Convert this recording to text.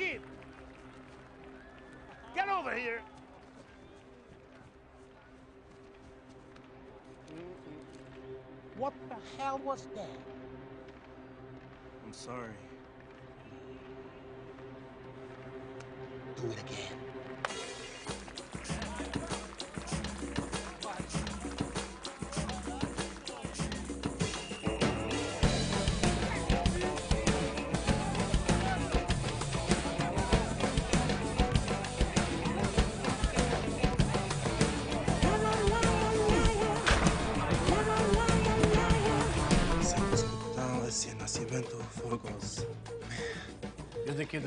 Get. Get over here. What the hell was that? I'm sorry. Do it again. Escuchado ese nacimiento fuegos. You're the kid